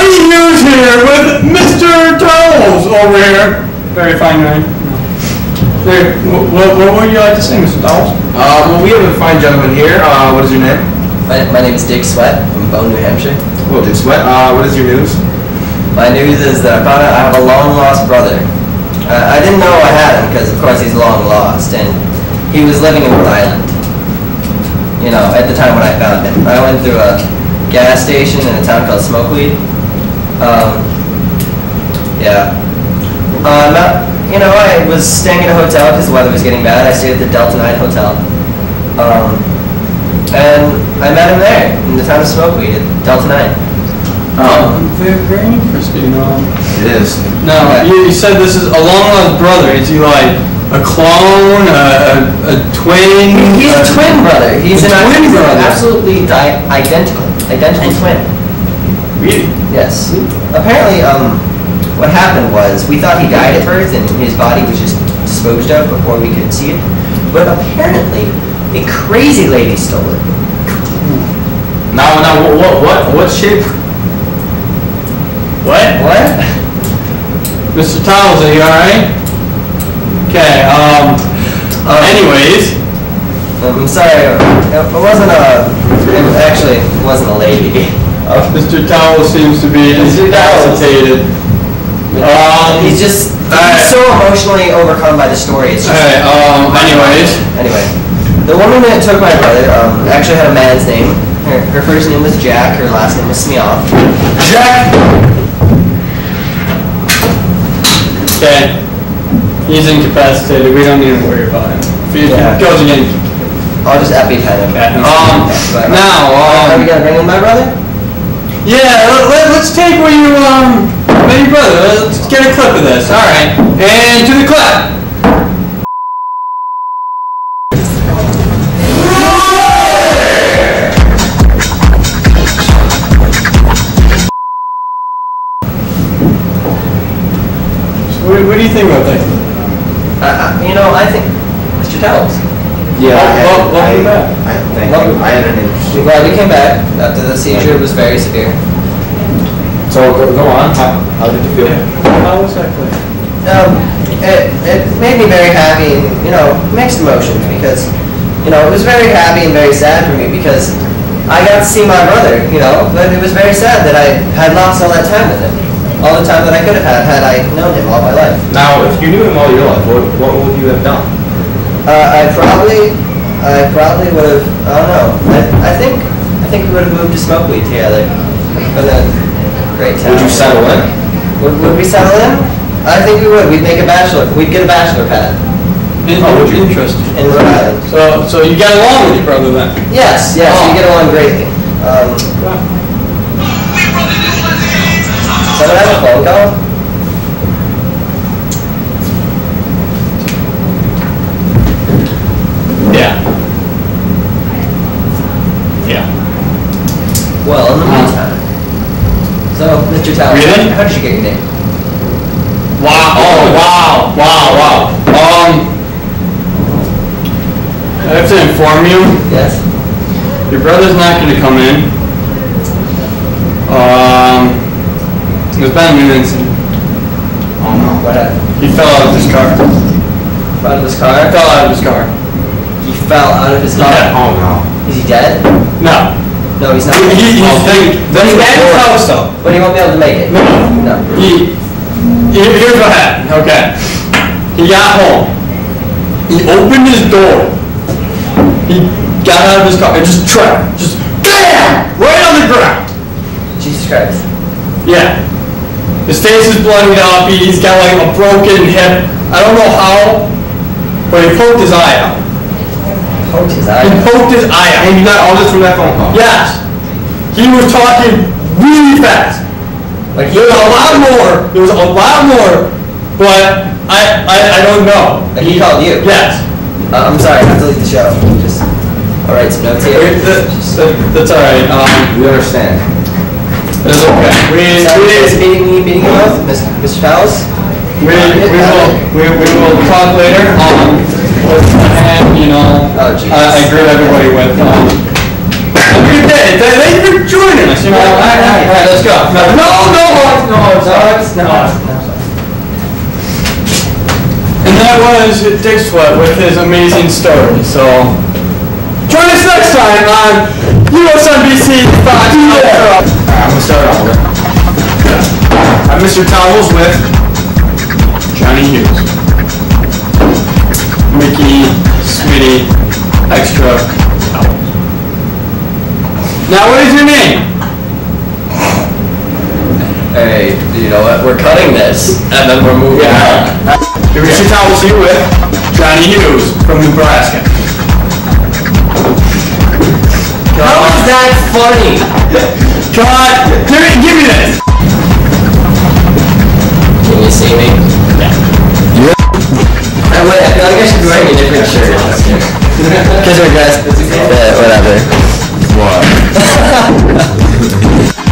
Johnny Hughes here with Mr. Towles over here. Very fine man. There, what, what would you like to say, Mr. Towles? Uh, well, we have a fine gentleman here. Uh, what is your name? My, my name is Dick Swett from Bone, New Hampshire. Well, Dick Swett. Uh, what is your news? My news is that I found out I have a long lost brother. Uh, I didn't know I had him because, of course, he's long lost, and he was living in Rhode Island. You know, at the time when I found him, I went through a gas station in a town called Smokeweed. Um, yeah. Uh, not, you know, I was staying at a hotel because the weather was getting bad. I stayed at the Delta 9 Hotel. Um, and I met him there in the town of Smokeweed at Delta 9. Um, very, very interesting. Um, It is. now, you, you said this is a long lost brother. Is he like a clone, a, a, a twin? He's a twin brother. He's A an twin brother. absolutely di- identical, identical twin. Really? Yes. Apparently, um, what happened was we thought he died at birth and his body was just disposed of before we could see it. But apparently, a crazy lady stole it. Now, now, what, what, what, what shape? What? What? Mr. Towles, are you alright? Okay, um, Um, anyways, I'm sorry. It wasn't a. It actually wasn't a lady. Uh, Mr. Towles seems to be Mr. Incapacitated. Um, He's just he's so emotionally overcome by the story. It's just Alright, um, anyways, Anyway, the woman that took my brother um, actually had a man's name. Her, her first name was Jack. Her last name was Smioff. Jack! Okay, he's incapacitated, we don't need to worry about him. If he Yeah. goes again, I'll just EpiPen him. Okay. Um, now, Are we um, gonna bring in my brother? Yeah, let, let, let's take what you, um, met your brother, let's get a clip of this, alright, and to the clip! So what, what do you think about that? Uh, uh, you know, I think Mr. Towles. Yeah, Wel- I had, wel- welcome I, back. I, thank Welcome. you. I had an I'm glad you came back after the seizure was very severe. So go, go on. How, how did you feel? How was that clip? Um, it, it made me very happy and, you know, mixed emotions because, you know, it was very happy and very sad for me because I got to see my brother, you know, but it was very sad that I had lost all that time with him. All the time that I could have had had I known him all my life. Now, if you knew him all your life, what, what would you have done? Uh, I probably, I probably would have, I don't know, I, I think, I think we would have moved to Smokeweed together. Been a great town. Would you settle in? Would, would we settle in? I think we would. We'd make a bachelor, we'd get a bachelor pad In- Oh, would you? Interesting. in Rhode Island. So, so you got along with your brother then? Yes, yes, Oh. we get along greatly. Um, someone have a phone call? Well, in the meantime. So, Mr. Towers, Really? how did you get your name? Wow, oh, wow, wow, wow. Um, I have to inform you, Yes? your brother's not gonna come in. Um, there's been an incident. Oh no. What happened? He fell out of his car. Out of his He car? fell out of his car. He fell out of his car? Yeah. Oh no. Is he dead? No. No, he's not. He, he's, Oh, then He's he's at his dead? house though. But he won't be able to make it? No. No. He, here- here's what happened, okay. He got home. He opened his door. He got out of his car and just tripped, just BAM! Right on the ground. Jesus Christ. Yeah. His face is bloodied up, he- he's got like a broken hip. I don't know how, but he poked his eye out. Poked his eye. He poked his eye out. And you got all this from that phone call? Yes. He was talking really fast. Like There was a lot more. There was a lot more, but I I, I don't know. Like he called you? Yes. Uh, I'm sorry, I have to leave the show. Just, I'll write some notes here. Wait, that- that- That's all right. Um, We understand. it's okay. We Sorry, is we meeting, meeting you both, Mr. Mr. Towles? we, we will we, we will talk later. Um, and you know, Oh, I, I greet everybody with um. Good day. Th- Thank you for joining us. You know, all right, all right, all right, let's go. No, no, no, no, it's not. And that was Dick Swett with his amazing story. So join us next time on USNBC Fox. Alright, I'm gonna start off with. I'm Mr. Towels with Johnny Hughes. Extra. Now what is your name? Hey, you know what? We're cutting this, and then we're moving on. Mr. Towels here with Johnny Hughes from Nebraska. How is that funny? Give me, give me this. Can you see me? Yeah. I, wait, I feel like I should be wearing a different shirt. Because we're. Yeah, whatever. What?